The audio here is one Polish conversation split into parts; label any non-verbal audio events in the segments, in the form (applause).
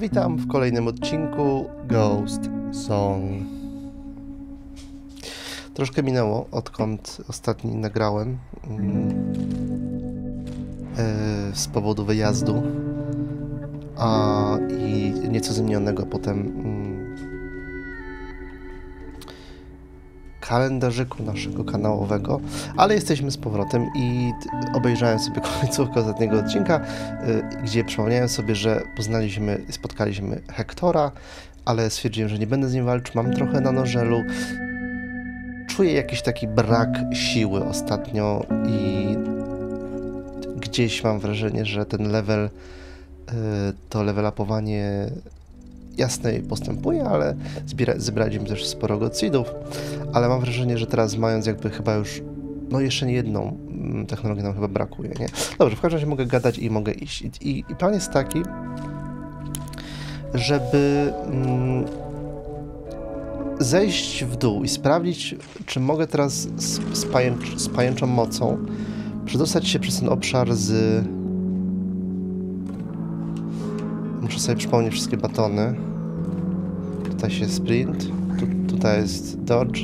Witam w kolejnym odcinku Ghost Song. Troszkę minęło, odkąd ostatni nagrałem mm, e, z powodu wyjazdu, a i nieco zmienionego potem kalendarzyku naszego kanałowego, ale jesteśmy z powrotem i obejrzałem sobie (laughs) końcówkę ostatniego odcinka, y, gdzie przypomniałem sobie, że poznaliśmy, spotkaliśmy Hektora, ale stwierdziłem, że nie będę z nim walczył, mam trochę na nożelu. Czuję jakiś taki brak siły ostatnio i gdzieś mam wrażenie, że ten level, y, to level upowanie jasne postępuje, ale zbiera, zebraliśmy też sporo godseedów, ale mam wrażenie, że teraz mając jakby chyba już, no jeszcze nie jedną mm, technologię nam chyba brakuje, nie? Dobrze, w każdym razie mogę gadać i mogę iść. I, i, i plan jest taki, żeby mm, zejść w dół i sprawdzić, czy mogę teraz z, z, pajęcz, z pajęczą mocą przedostać się przez ten obszar z... sobie przypomnieć wszystkie batony. Tutaj się sprint, tu, tutaj jest dodge.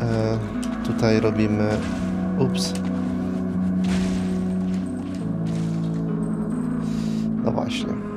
E, tutaj robimy... Ups. No właśnie.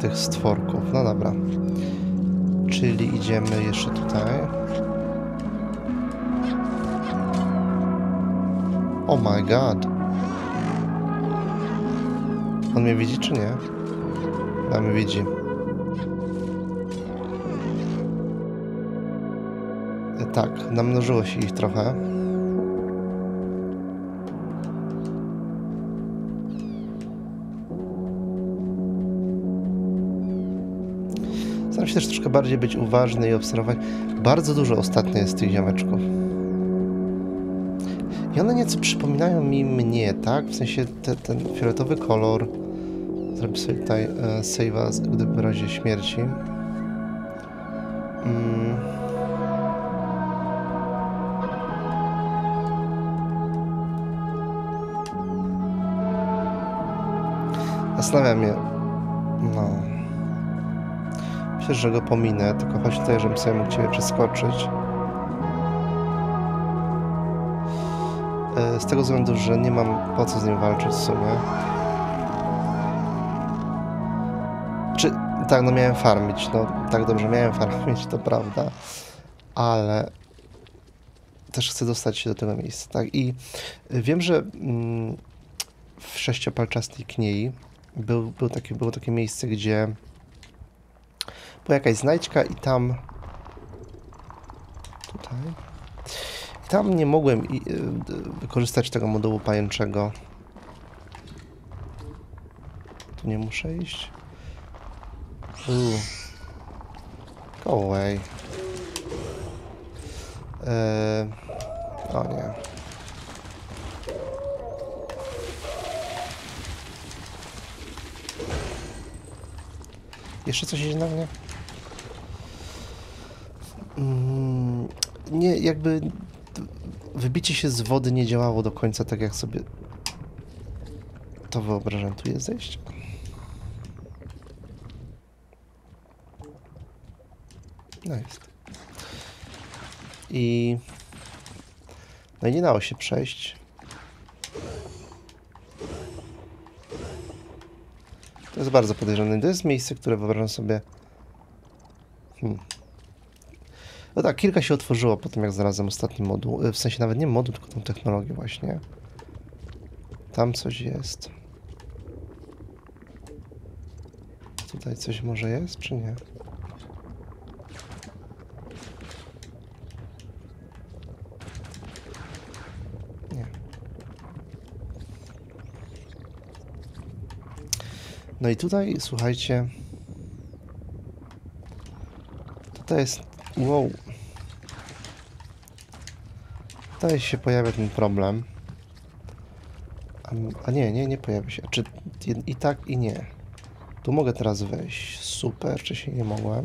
Tych stworków. No dobra. Czyli idziemy jeszcze tutaj. Oh my god. On mnie widzi czy nie? A mnie widzi. Tak, namnożyło się ich trochę. Się też troszkę bardziej być uważny i obserwować. Bardzo dużo ostatnio jest tych ziomeczków. I one nieco przypominają mi mnie, tak? W sensie te, ten fioletowy kolor. Zrobię sobie tutaj e, save'a, gdyby w razie śmierci. Mm. Zastanawia mnie. No. Że go pominę, tylko chodź tutaj, żebym sobie mógł Ciebie przeskoczyć. E, Z tego względu, że nie mam po co z nim walczyć w sumie. Czy, tak, no miałem farmić, no tak dobrze miałem (laughs) farmić, to prawda, ale też chcę dostać się do tego miejsca, tak, i wiem, że mm, w sześciopalczastej kniei był, był takie, było takie miejsce, gdzie była jakaś znajdźka i tam tutaj. I tam nie mogłem i, y, y, wykorzystać tego modułu pajęczego. Tu nie muszę iść? Uuu. go away. Eee, o nie. Jeszcze coś idzie na mnie? Mm, nie, jakby wybicie się z wody nie działało do końca tak, jak sobie to wyobrażam. Tu jest zejście. No jest. I no i nie dało się przejść. To jest bardzo podejrzane. To jest miejsce, które wyobrażam sobie. Hmm. No tak, kilka się otworzyło po tym, jak znalazłem ostatni moduł. Y, w sensie nawet nie moduł, tylko tą technologię właśnie. Tam coś jest. Tutaj coś może jest, czy nie? Nie. No i tutaj, słuchajcie... Tutaj jest wow, tutaj się pojawia ten problem. A, nie, nie, nie pojawia się. Czy i tak, i nie. Tu mogę teraz wejść. Super, wcześniej nie mogłem.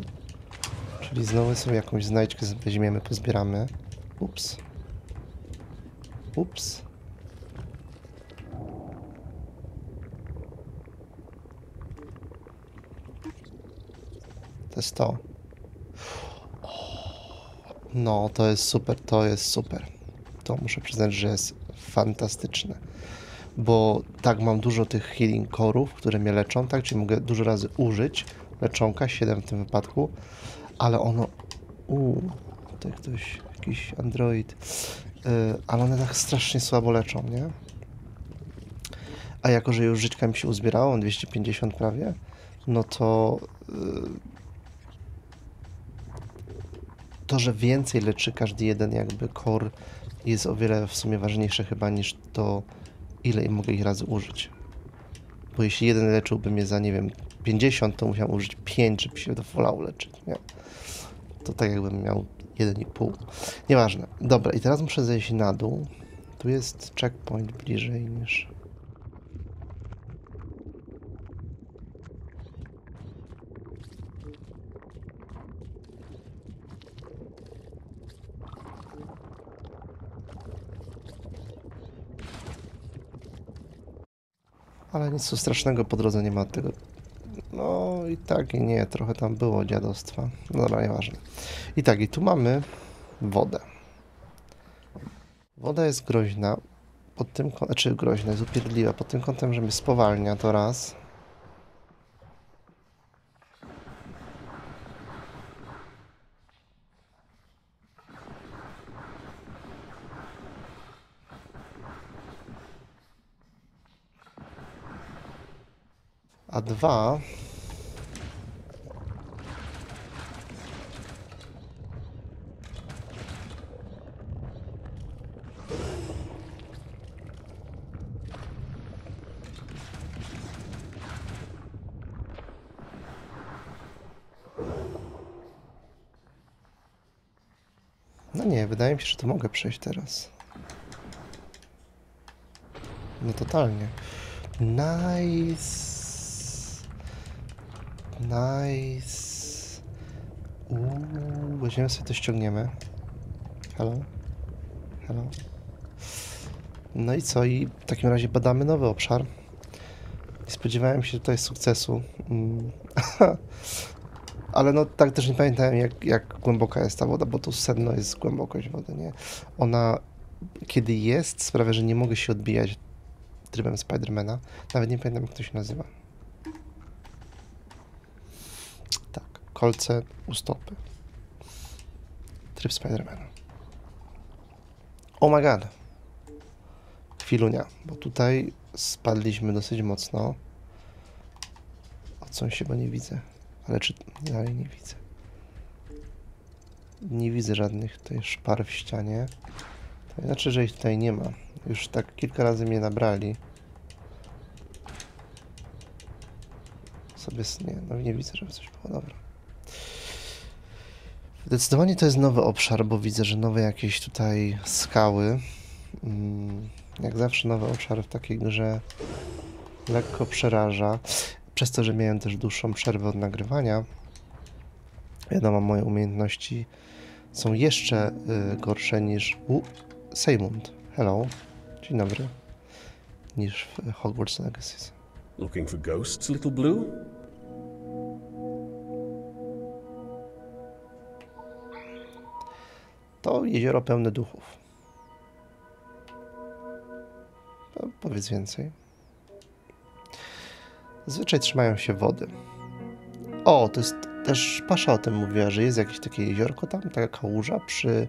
Czyli znowu sobie jakąś znajdźkę weźmiemy, pozbieramy. Ups. Ups. To jest to. No, to jest super, to jest super. To muszę przyznać, że jest fantastyczne. Bo tak, mam dużo tych healing core'ów, które mnie leczą, tak? Czyli mogę dużo razy użyć leczonka, 7 w tym wypadku, ale ono... Uuu, tutaj ktoś, jakiś android, yy, ale one tak strasznie słabo leczą, nie? A jako, że już żyćka mi się uzbierało, 250 prawie, no to... Yy, to, że więcej leczy każdy jeden jakby core jest o wiele w sumie ważniejsze chyba niż to, ile mogę ich razy użyć. Bo jeśli jeden leczyłby mnie za, nie wiem, 50, to musiałem użyć 5, żeby się do fulla uleczyć, nie? To tak jakbym miał 1,5. Nieważne. Dobra, i teraz muszę zejść na dół. Tu jest checkpoint bliżej niż... Ale nic tu strasznego po drodze nie ma od tego. No i tak i nie, trochę tam było dziadostwa. No dobra, nieważne. I tak, i tu mamy wodę. Woda jest groźna pod tym kątem, znaczy groźna, jest upierdliwa pod tym kątem, że mnie spowalnia to raz. A dwa... No nie, wydaje mi się, że to mogę przejść teraz. No totalnie. Nice. Nice. Uuu, weźmiemy sobie to ściągniemy. Hello? Hello? No i co? I w takim razie badamy nowy obszar. Nie spodziewałem się tutaj sukcesu. Mm. (laughs) Ale no tak też nie pamiętałem jak, jak głęboka jest ta woda, bo tu sedno jest głębokość wody, nie? Ona kiedy jest sprawia, że nie mogę się odbijać trybem Spidermana. Nawet nie pamiętam jak to się nazywa. Kolce u stopy. Tryb Spidermana. Oh my god. Chwilunia, bo tutaj spadliśmy dosyć mocno. Odsuń się, bo nie widzę. Ale czy dalej nie widzę? Nie widzę żadnych tutaj szpar w ścianie. To znaczy, że ich tutaj nie ma. Już tak kilka razy mnie nabrali. Sobie nie, no nie widzę, żeby coś było. Dobra. Zdecydowanie to jest nowy obszar, bo widzę, że nowe jakieś tutaj skały. Mm, jak zawsze nowy obszar w takiej grze lekko przeraża. Przez to, że miałem też dłuższą przerwę od nagrywania, wiadomo, moje umiejętności są jeszcze y, gorsze niż u Seymour. Hello. Dzień dobry. Niż w Hogwarts Legacy. Looking for ghosts, little blue? To jezioro pełne duchów. No, powiedz więcej. Zazwyczaj trzymają się wody. O, to jest też Pasza o tym mówiła, że jest jakieś takie jeziorko tam, taka kałuża przy,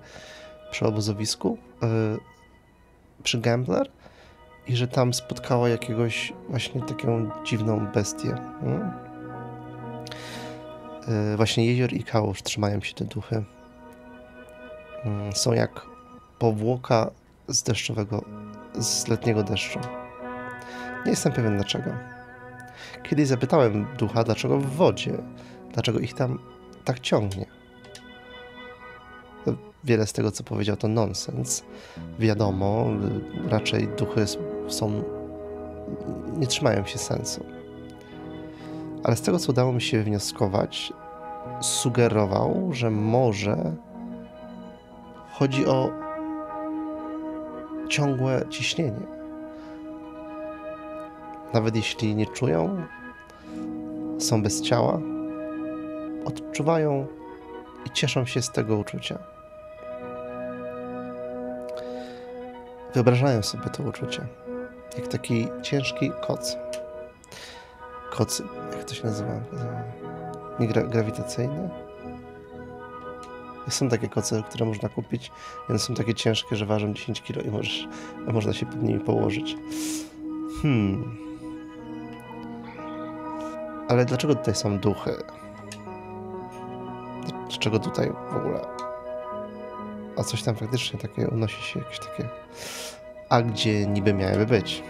przy obozowisku, yy, przy Gambler i że tam spotkała jakiegoś właśnie taką dziwną bestię. Yy, właśnie jezior i kałuż trzymają się te duchy. Mm, są jak powłoka z deszczowego, z letniego deszczu. Nie jestem pewien dlaczego. Kiedyś zapytałem ducha, dlaczego w wodzie, dlaczego ich tam tak ciągnie. Wiele z tego, co powiedział, to nonsens. Wiadomo, raczej duchy są. nie trzymają się sensu. Ale z tego, co udało mi się wnioskować, sugerował, że może chodzi o ciągłe ciśnienie. Nawet jeśli nie czują, są bez ciała, odczuwają i cieszą się z tego uczucia. Wyobrażają sobie to uczucie, jak taki ciężki koc. Koc, jak to się nazywa? Nie gra grawitacyjny? Są takie koce, które można kupić. One są takie ciężkie, że ważą 10 kg i możesz, można się pod nimi położyć. Hmm. Ale dlaczego tutaj są duchy? Dlaczego tutaj w ogóle? A coś tam faktycznie takie unosi się jakieś takie. A gdzie niby miałyby być?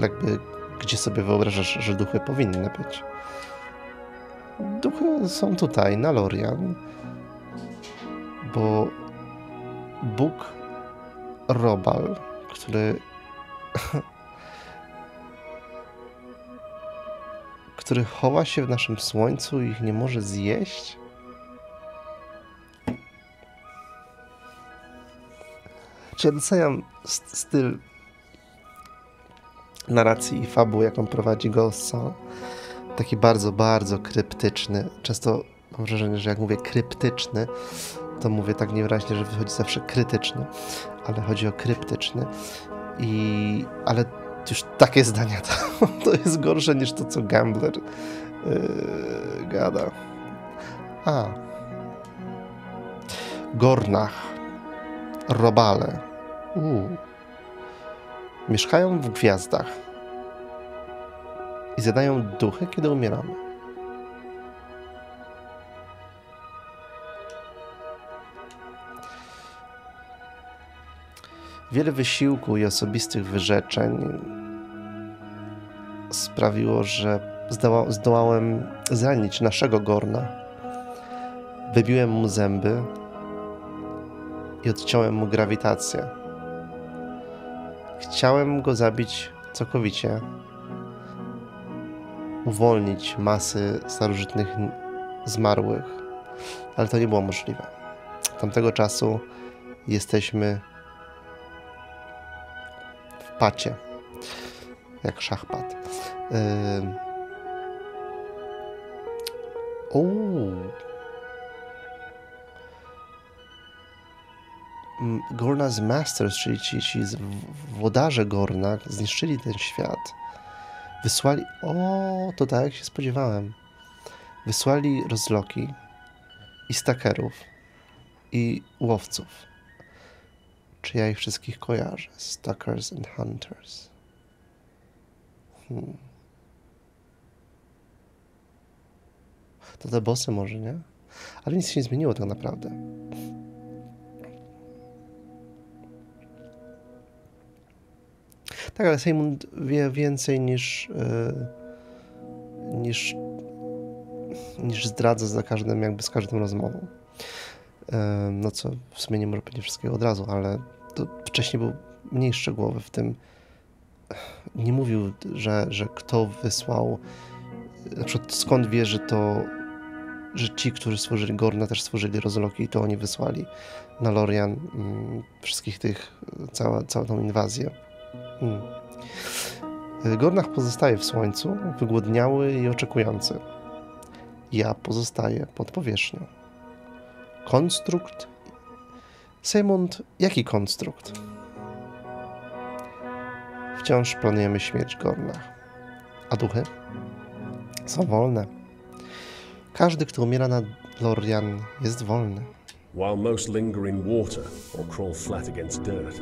Jakby, gdzie sobie wyobrażasz, że duchy powinny być? Duchy są tutaj, na Lorian, bo Bóg Robal, który (laughs) który chowa się w naszym słońcu i ich nie może zjeść? Czy ja doceniam styl narracji i fabuły, jaką prowadzi Ghost Taki bardzo, bardzo kryptyczny. Często mam wrażenie, że jak mówię kryptyczny, to mówię tak niewyraźnie, że wychodzi zawsze krytyczny, ale chodzi o kryptyczny. I, ale już takie zdania to, (laughs) to jest gorsze niż to, co Gambler yy, gada. A. Gornach. Robale. Uu. Mieszkają w gwiazdach i zadają duchy, kiedy umieramy. Wiele wysiłku i osobistych wyrzeczeń sprawiło, że zdoła, zdołałem zranić naszego Gorna. Wybiłem mu zęby i odciąłem mu grawitację. Chciałem go zabić całkowicie, uwolnić masy starożytnych zmarłych, ale to nie było możliwe. Tamtego czasu jesteśmy pacie, jak szachpat. Yy... Gorna's Masters, czyli ci, ci włodarze Gorna, zniszczyli ten świat. Wysłali. O, to tak jak się spodziewałem. Wysłali rozloki i stakerów i łowców. Czy ja ich wszystkich kojarzę? Stalkers and Hunters. Hmm. To te bossy może, nie? Ale nic się nie zmieniło tak naprawdę. Tak, ale Seymour wie więcej niż, yy, niż, niż zdradza za każdym, jakby z każdą rozmową. Yy, no co w sumie nie może powiedzieć wszystkiego od razu, ale to wcześniej był mniej szczegółowy w tym. Nie mówił, że, że kto wysłał, na przykład skąd wie, że to że ci, którzy stworzyli Gorna, też stworzyli rozloki i to oni wysłali na Lorian mm, wszystkich tych, cała, całą tą inwazję. Hmm. Gornach pozostaje w słońcu, wygłodniały i oczekujący. Ja pozostaję pod powierzchnią. Konstrukt. Sejmund, jaki konstrukt? Wciąż planujemy śmierć Gornach. A duchy? Są wolne. Każdy, kto umiera na Lorian, jest wolny. While most linger in water or crawl flat against dirt,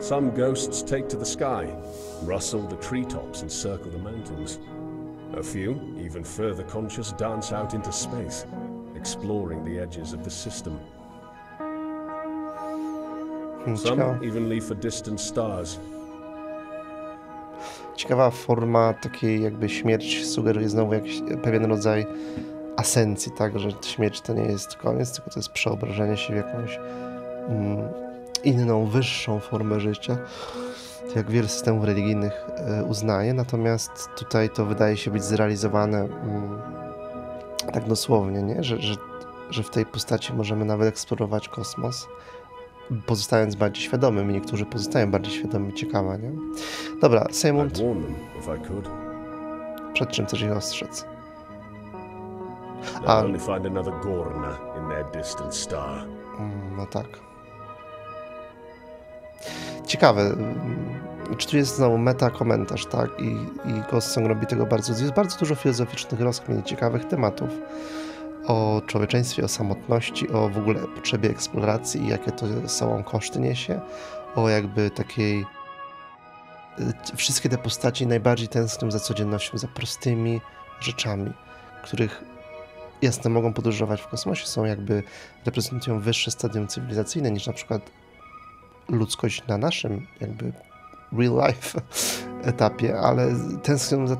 some ghosts take to the sky, rustle the treetops and circle the mountains. A few, even further conscious, dance out into space, exploring the edges of the system. Some even leave for distant stars. ciekawa forma takiej jakby śmierć sugeruje znowu jakiś pewien rodzaj asencji, tak, że śmierć to nie jest koniec, tylko to jest przeobrażenie się w jakąś mm, inną, wyższą formę życia, jak wiele systemów religijnych e, uznaje, natomiast tutaj to wydaje się być zrealizowane mm, tak dosłownie, nie? Że, że, że w tej postaci możemy nawet eksplorować kosmos, pozostając bardziej świadomym niektórzy pozostają bardziej świadomi, ciekawa, nie? Dobra, Sejmund, could. przed czym chcesz ich ostrzec? Star. Mm, No tak. Ciekawe, mm, czy tu jest znowu meta komentarz, tak? I, i Ghost Song robi tego bardzo. Jest bardzo dużo filozoficznych rozkmin ciekawych tematów o człowieczeństwie, o samotności, o w ogóle potrzebie eksploracji i jakie to sobą koszty niesie, o jakby takiej y, wszystkie te postaci najbardziej tęsknią za codziennością, za prostymi rzeczami, których jasne mogą podróżować w kosmosie, są jakby reprezentują wyższe stadium cywilizacyjne niż na przykład ludzkość na naszym jakby real life (laughs) etapie, ale tęsknią za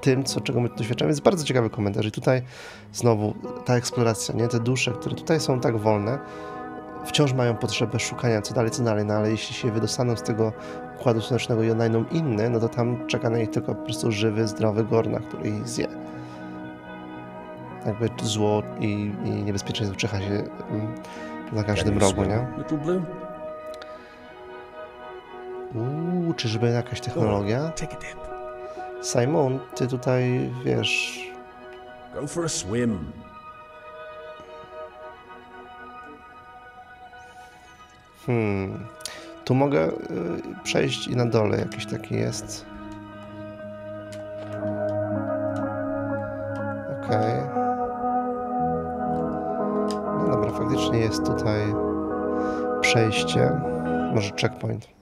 tym, co, czego my doświadczamy. Jest bardzo ciekawy komentarz i tutaj znowu ta eksploracja, nie? Te dusze, które tutaj są tak wolne, wciąż mają potrzebę szukania co dalej, co dalej, no ale jeśli się wydostaną z tego układu słonecznego i odnajdą inny, no to tam czeka na nich tylko po prostu żywy, zdrowy gorna, który ich zje. Jakby zło i, i niebezpieczeństwo czyha się mm, na każdym Can you rogu, nie? Uuu, czyżby jakaś technologia? Take a dip. Simon, ty tutaj, wiesz, Go for a swim. hmm, tu mogę y, przejść i na dole jakiś taki jest. Okej. No dobra, faktycznie jest tutaj przejście. Może checkpoint.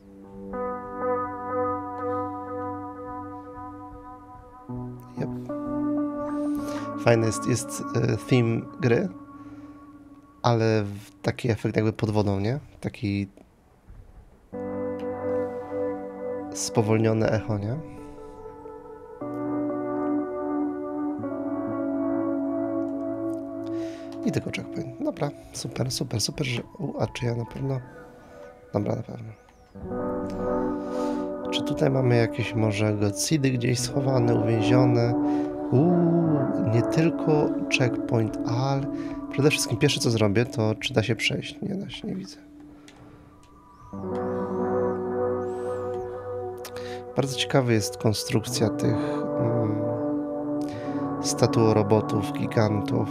Fajny jest, jest y, theme gry, ale taki efekt jakby pod wodą, nie? Taki spowolnione echo, nie? I tylko checkpoint. Dobra, super, super, super, że... U, a czy ja na pewno... Dobra, na pewno. Czy tutaj mamy jakieś może gocidy gdzieś schowane, uwięzione? Uuu, nie tylko checkpoint, ale przede wszystkim pierwsze co zrobię, to czy da się przejść. Nie da się, nie widzę. Bardzo ciekawa jest konstrukcja tych mm, statuorobotów, gigantów.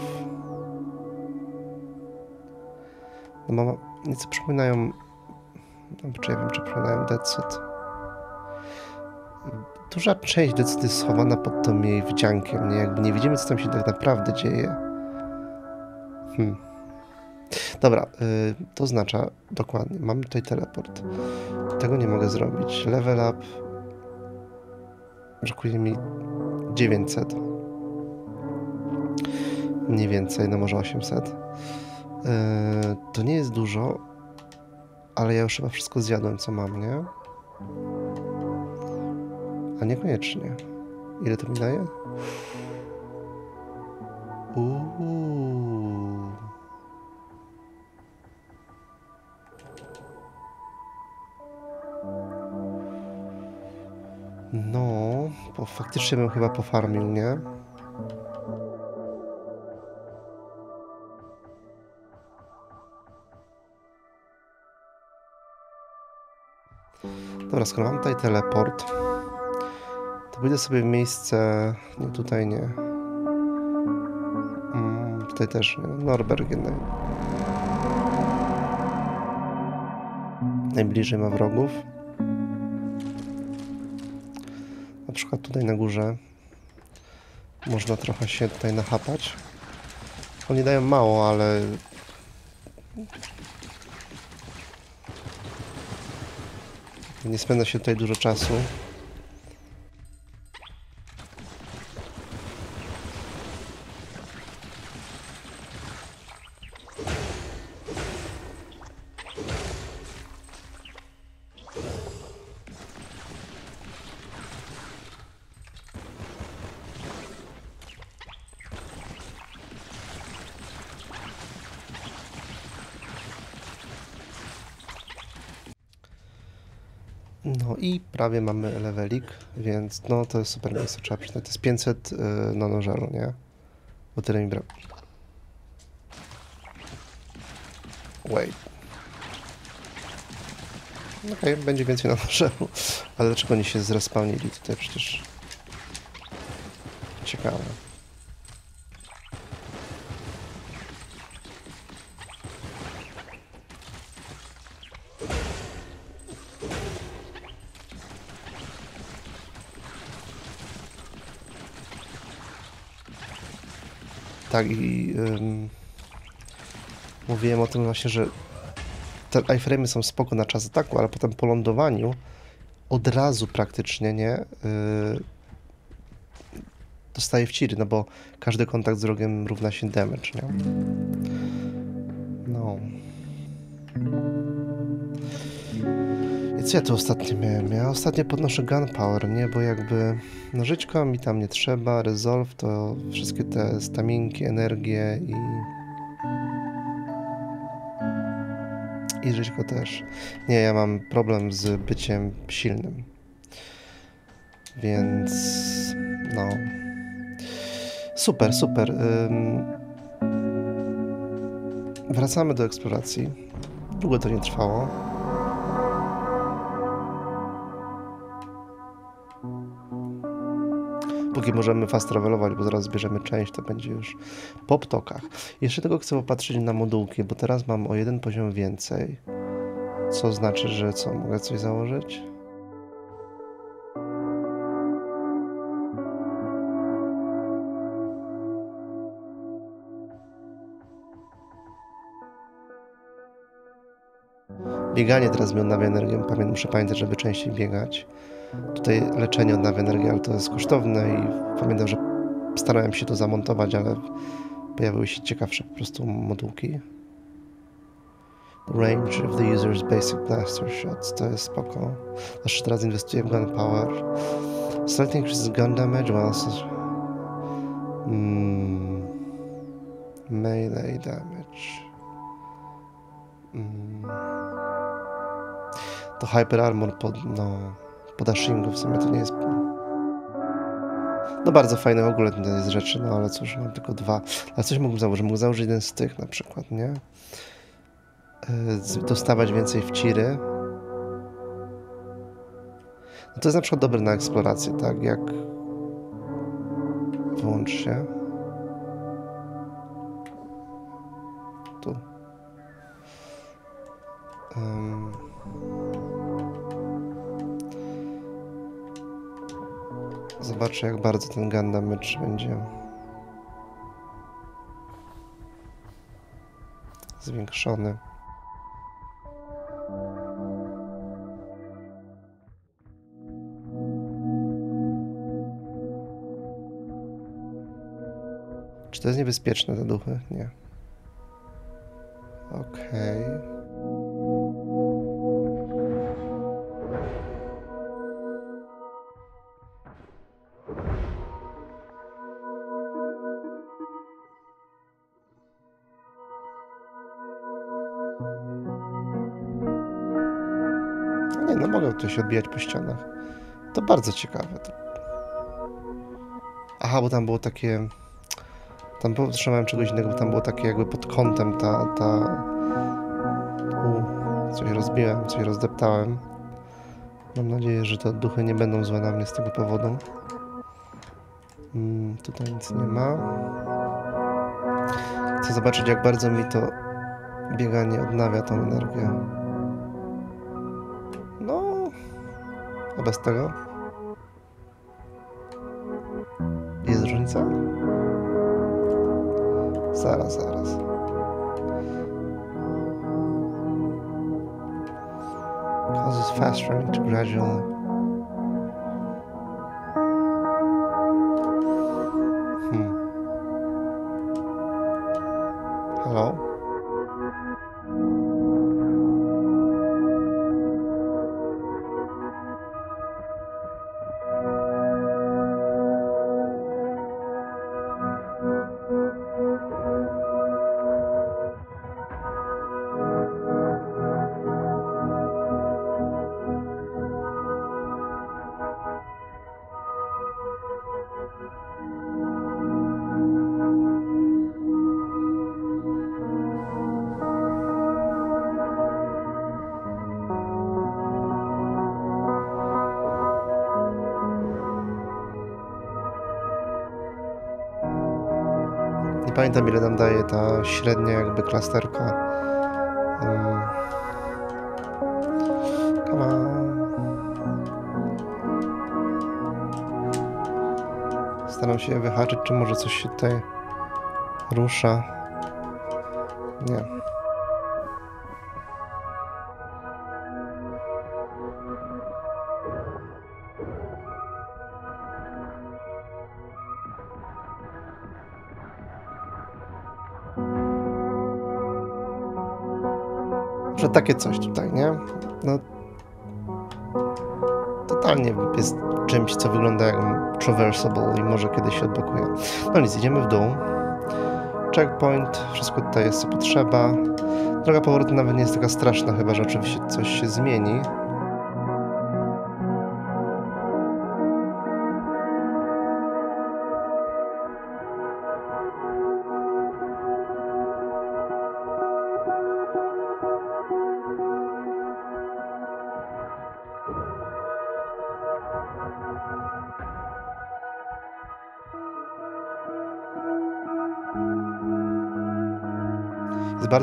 No nieco przypominają, no, czy ja wiem, czy przypominają Deadset. Duża część jest schowana pod tą jej wdziankiem, nie? Jakby nie widzimy, co tam się tak naprawdę dzieje. Hmm. Dobra, y, to oznacza dokładnie, mamy tutaj teleport. Tego nie mogę zrobić. Level up brakuje mi 900. Mniej więcej, no może 800. Yy, to nie jest dużo, ale ja już chyba wszystko zjadłem, co mam, nie? A niekoniecznie. Ile to mi daje? Uuu. No, bo faktycznie bym chyba pofarmił, nie? Dobra, skoro mam tutaj teleport, to pójdę sobie miejsce. Nie, tutaj nie. Mm, tutaj też nie. Norbergen. naj- Najbliżej ma wrogów. Na przykład tutaj na górze można trochę się tutaj nachapać. Oni dają mało, ale nie spędza się tutaj dużo czasu. Prawie mamy levelik, więc no to jest super miejsce, trzeba przyznać. To jest 500 yy, nanożaru, nie? Bo tyle mi brakuje. Wait. Okej, będzie więcej (laughs) nanożaru. Ale dlaczego oni się zrespawnili tutaj przecież? Ciekawe. Tak i ym, mówiłem o tym właśnie, że te iframe'y są spoko na czas ataku, ale potem po lądowaniu od razu praktycznie, nie? Yy, dostaje w ciry, no bo każdy kontakt z wrogiem równa się damage, nie? Co ja tu ostatnio miałem? Ja ostatnio podnoszę gunpower, nie? Bo jakby nożyczka mi tam nie trzeba, resolve to wszystkie te staminki, energie i... I żyćko też. Nie, ja mam problem z byciem silnym. Więc... No... Super, super. Ym... Wracamy do eksploracji. Długo to nie trwało. Póki możemy fast travelować, bo zaraz zbierzemy część, to będzie już po ptokach. Jeszcze tego chcę popatrzeć na modułki, bo teraz mam o jeden poziom więcej. Co znaczy, że co? Mogę coś założyć? Bieganie teraz mi odnawia energię. Pamiętam, muszę pamiętać, żeby częściej biegać. Tutaj leczenie odnawia energię, ale to jest kosztowne i pamiętam, że starałem się to zamontować, ale pojawiły się ciekawsze po prostu modułki. Range of the user's basic blaster shots, to jest spoko. Zawsze teraz inwestuję w gunpower. Slightly increases gun damage, while also... Mm, melee damage. Mm. To Hyper Armor pod, no, pod Ashingu w sumie to nie jest... No bardzo fajne w ogóle to jest rzeczy, no ale cóż, mam tylko dwa. Ale coś mógłbym założyć, mógł założyć jeden z tych na przykład, nie? Yy, Dostawać więcej w ciry. No to jest na przykład dobre na eksplorację, tak? Jak... Wyłącz się. Tu. Um. Zobaczę, jak bardzo ten gun damage będzie zwiększony. Czy to jest niebezpieczne, te duchy? Nie. Okej. No Tu się odbijać po ścianach. To bardzo ciekawe. Aha, bo tam było takie... Tam potrzebowałem czegoś innego, bo tam było takie jakby pod kątem ta... ta... U, coś rozbiłem, coś rozdeptałem. Mam nadzieję, że te duchy nie będą złe na mnie z tego powodu. Mm, tutaj nic nie ma. Chcę zobaczyć, jak bardzo mi to bieganie odnawia tą energię. Bez tego? Jest różnica? Zaraz. Causes fast running to gradually. Pamiętam ile nam daje ta średnia jakby klasterka. Come on. Staram się wyhaczyć, czy może coś się tutaj rusza. Nie. Takie coś tutaj, nie? No. Totalnie jest czymś, co wygląda jak traversable i może kiedyś się odblokuje. No nic, idziemy w dół. Checkpoint, wszystko tutaj jest co potrzeba. Droga powrotna nawet nie jest taka straszna, chyba że oczywiście coś się zmieni.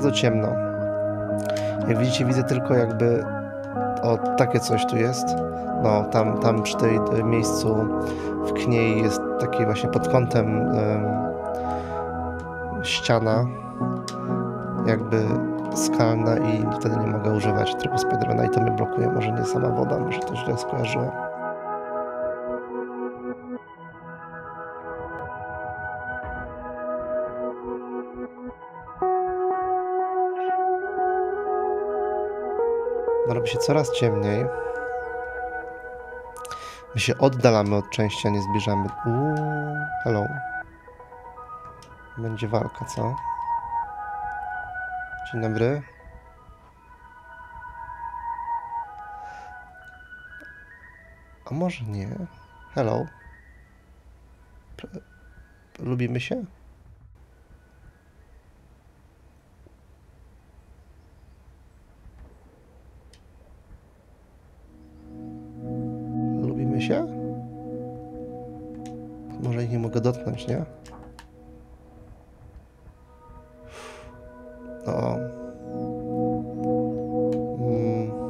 Bardzo ciemno. Jak widzicie, widzę tylko jakby. O, takie coś tu jest. No, tam, tam przy tej e, miejscu w kniei jest taki właśnie pod kątem em, ściana, jakby skalna i wtedy nie mogę używać trybu speedruna i to mnie blokuje. Może nie sama woda, może to źle skojarzyłem. Robi się coraz ciemniej. My się oddalamy od części, a nie zbliżamy. Uuu, hello. Będzie walka, co? Dzień dobry. A może nie? Hello. Lubimy się? Nie? O. Mm.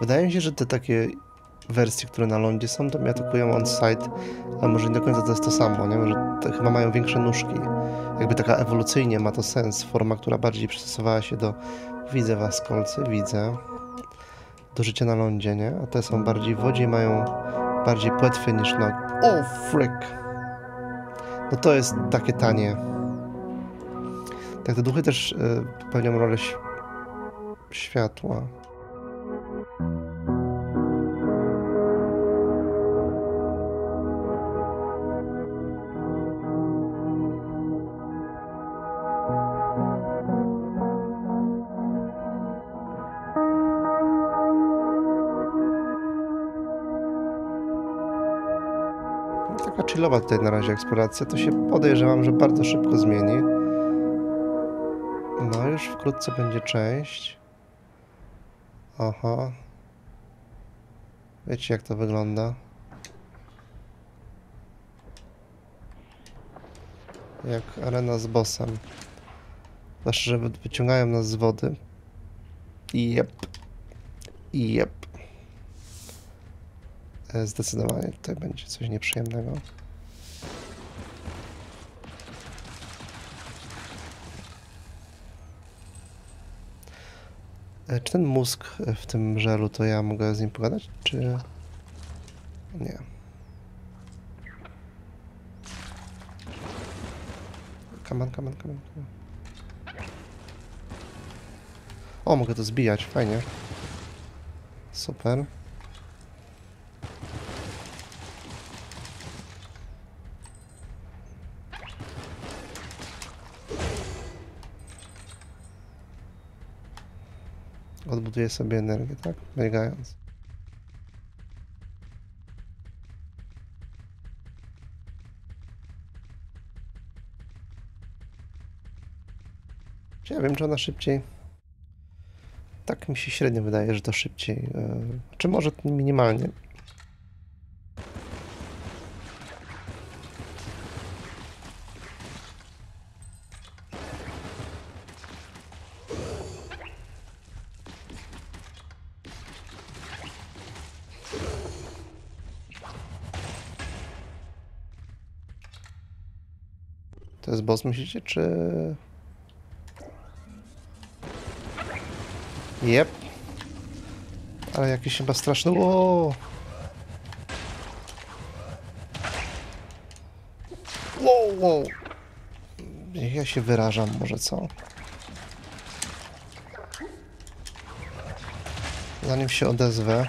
Wydaje mi się, że te takie wersje, które na lądzie są, to mnie atakują on-site, ale może nie do końca to jest to samo, nie? Może chyba mają większe nóżki. Jakby taka ewolucyjnie ma to sens, forma, która bardziej przystosowała się do... Widzę was, kolcy, widzę. Do życia na lądzie, nie? A te są bardziej w wodzie mają bardziej płetwy niż na... O, frick! No to jest takie tanie. Tak, te duchy też y, pełnią rolę światła. Chillowa tutaj na razie eksploracja. To się podejrzewam, że bardzo szybko zmieni. No, już wkrótce będzie część. Aha. Wiecie, jak to wygląda? Jak arena z bossem. Zwłaszcza, że wy- wyciągają nas z wody. Jep. Jep. E, Zdecydowanie tutaj będzie coś nieprzyjemnego. Czy ten mózg e, w tym żelu, to ja mogę z nim pogadać, czy... Nie. Come on, come on. O, mogę to zbijać, fajnie. Super. ładuje sobie energię, tak? Biegając. Czy ja wiem, czy ona szybciej... Tak mi się średnio wydaje, że to szybciej. E, czy może minimalnie. Boss, myślicie, czy... Jep. Ale jakiś chyba straszny... Wow. Wow, wow. Ja się wyrażam, może co? Zanim się odezwę.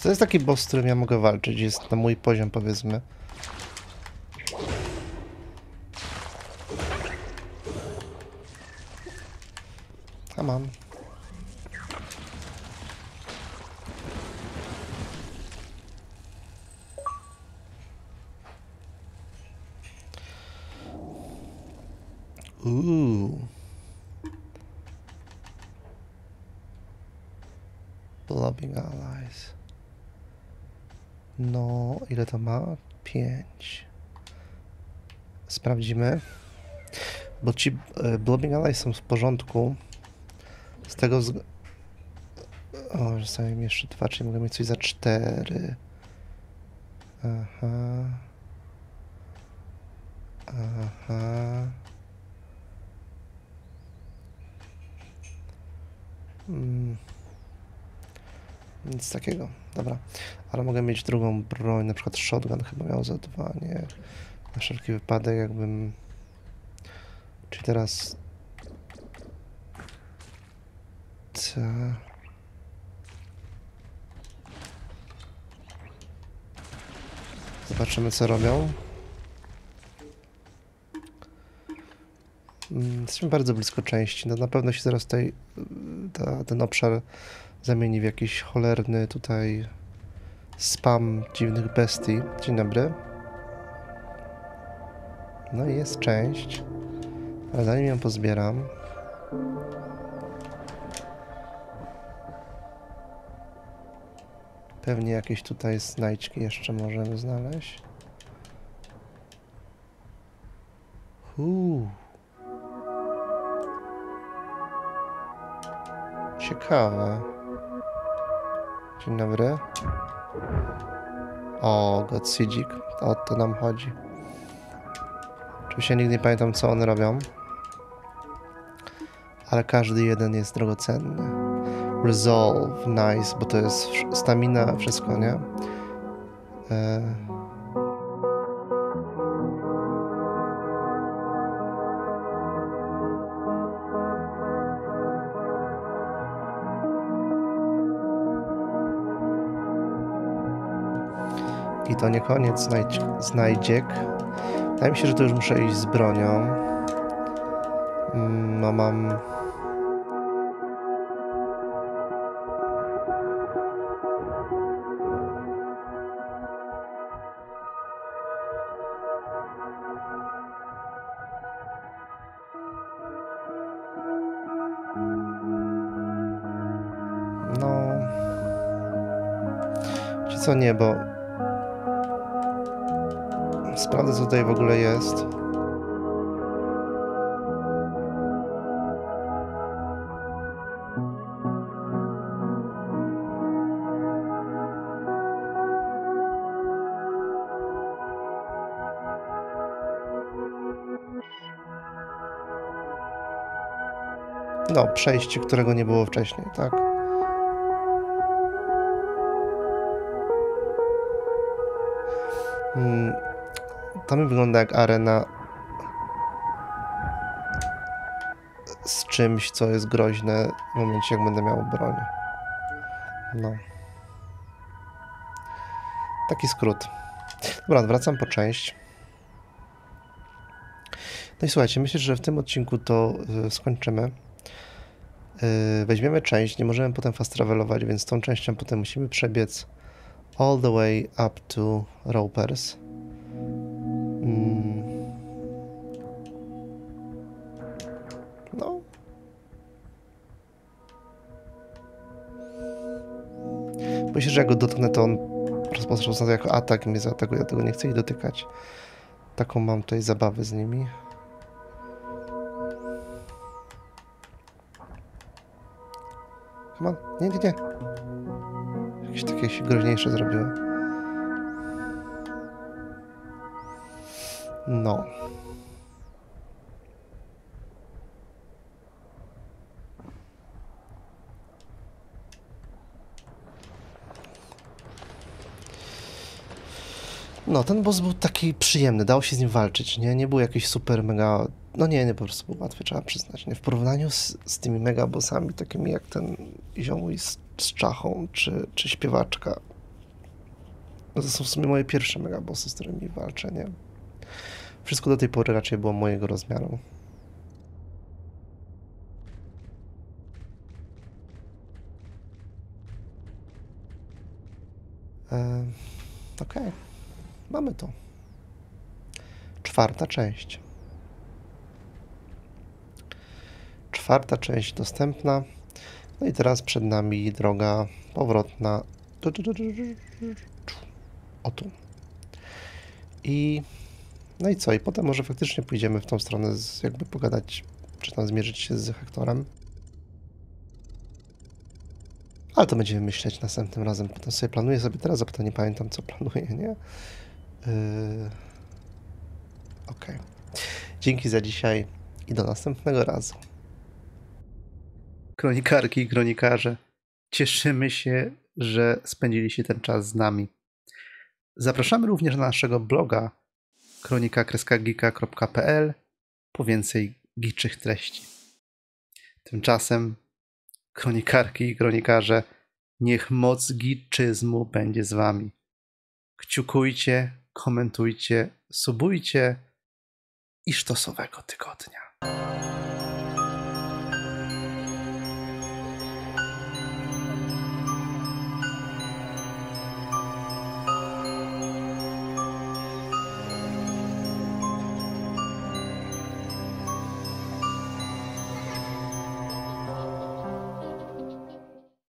Czy to jest taki boss, z którym ja mogę walczyć? Jest na mój poziom, powiedzmy. A mam. Ooh. Blobbing allies. No, ile to ma? 5. Sprawdzimy. Bo ci e, Blobbing allies są w porządku. Z tego wzg... O, zostaje mi jeszcze dwa, czyli mogę mieć coś za 4. Aha. Aha. Mm. Nic takiego, dobra. Ale mogę mieć drugą broń, na przykład shotgun chyba miał za dwa, nie? Na wszelki wypadek jakbym... Czyli teraz... Co? Zobaczymy co robią. Mm, Jesteśmy bardzo blisko części. No, na pewno się zaraz tutaj ta, ten obszar zamieni w jakiś cholerny tutaj spam dziwnych bestii. Dzień dobry. No i jest część. Ale zanim ją pozbieram. Pewnie jakieś tutaj znajdźki jeszcze możemy znaleźć. Uuu. Ciekawe. Dzień dobry. O, Godsidzik. O to nam chodzi. Oczywiście nigdy nie pamiętam, co one robią. Ale każdy jeden jest drogocenny. Resolve, nice, bo to jest stamina, wszystko, nie? E... to nie koniec znajdziek. Wydaje mi się, że to już muszę iść z bronią. No mam... No... co nie, bo sprawdzę co tutaj w ogóle jest. No, przejście, którego nie było wcześniej, tak? Mm, To mi wygląda jak arena z czymś, co jest groźne w momencie, jak będę miał broń. No. Taki skrót. Dobra, wracam po część. No i słuchajcie, myślę, że w tym odcinku to y, skończymy. Y, weźmiemy część, nie możemy potem fast travelować, więc tą częścią potem musimy przebiec all the way up to Ropers. Mm. No. Myślę, że jak go dotknę, to on rozpoczął to jako atak i mnie zaatakuje, dlatego nie chcę ich dotykać. Taką mam tutaj zabawę z nimi. Chyba. Nie, nie, nie. Jakieś takie groźniejsze zrobiły. No. No, ten boss był taki przyjemny, dało się z nim walczyć, nie? Nie był jakiś super mega... No nie, nie, po prostu był łatwy, trzeba przyznać, nie? W porównaniu z, z tymi mega bossami, takimi jak ten ziomuj z, z czachą, czy, czy śpiewaczka. No to są w sumie moje pierwsze mega bossy, z którymi walczę, nie? Wszystko do tej pory raczej było mojego rozmiaru. Ehm, Okej. Mamy to. Czwarta część. Czwarta część dostępna. No i teraz przed nami droga powrotna. O tu. I no i co? I potem może faktycznie pójdziemy w tą stronę, z, jakby pogadać, czy tam zmierzyć się z Hektorem. Ale to będziemy myśleć następnym razem. Potem sobie planuję sobie teraz, a potem nie pamiętam, co planuję, nie? Yy... Okej. Dzięki za dzisiaj i do następnego razu. kronikarki i kronikarze. Cieszymy się, że spędziliście ten czas z nami. Zapraszamy również na naszego bloga kronika-geeka.pl po więcej giczych treści. Tymczasem, kronikarki i kronikarze, niech moc giczyzmu będzie z wami. Kciukujcie, komentujcie, subujcie i sztosowego tygodnia.